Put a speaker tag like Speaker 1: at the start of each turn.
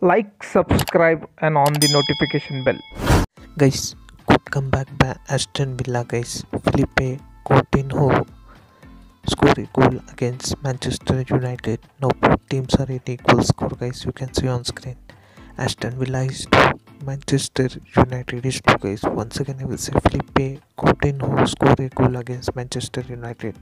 Speaker 1: like, subscribe, and on the notification bell.
Speaker 2: Guys, good comeback by Aston Villa guys. Philippe Coutinho scored a goal against Manchester United. No, both teams are at equal score guys. You can see on screen. Aston Villa is 2, Manchester United is 2 guys. Once again I will say Philippe Coutinho scored a goal against Manchester United.